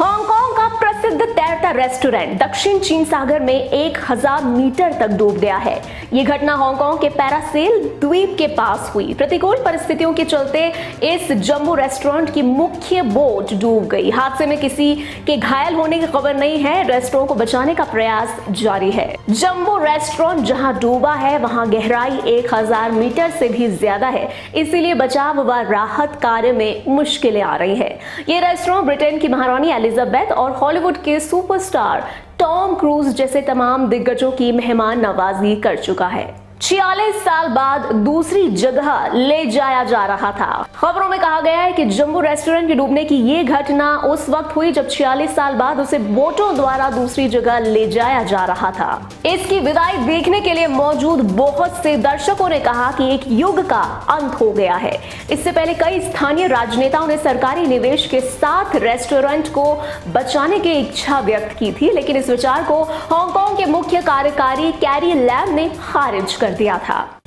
Hong Kong का प्रसिद्ध तैरता रेस्टोरेंट दक्षिण चीन सागर में 1000 मीटर तक डूब गया है। ये घटना हांगकांग के पैरासेल द्वीप के पास हुई। प्रतिकूल परिस्थितियों के चलते इस जम्बो रेस्टोरेंट की मुख्य बोट डूब गई। हादसे में किसी के घायल होने की खबर नहीं है। रेस्टोरेंट को बचाने का प्रयास जारी है। जम्बो रेस्टोरेंट जहाँ डूबा है, वहाँ गहराई 1000 मीटर से भी ज़्यादा है। इसीलिए बचाव व राहत कार्य में मुश्किलें आ रही है। ये रेस्टोरेंट ब्रिटेन की महारानी एलिजाबेथ और हॉलीवुड के सुपरस्टार टॉम क्रूज जैसे तमाम दिग्गजों की मेहमान नवाजी कर चुका है। छियालीस साल बाद दूसरी जगह ले जाया जा रहा था। खबरों में कहा गया है कि जम्बू रेस्टोरेंट के डूबने की ये घटना उस वक्त हुई जब 46 साल बाद उसे बोटों द्वारा दूसरी जगह ले जाया जा रहा था। इसकी विदाई देखने के लिए मौजूद बहुत से दर्शकों ने कहा कि एक युग का अंत हो गया है। इससे पहले कई स्थानीय राजनेताओं ने सरकारी निवेश के साथ रेस्टोरेंट को बचाने की इच्छा व्यक्त की थी, लेकिन इस विचार को हांगकांग के मुख्य कार्यकारी कैरी लैम ने खारिज कर दिया था।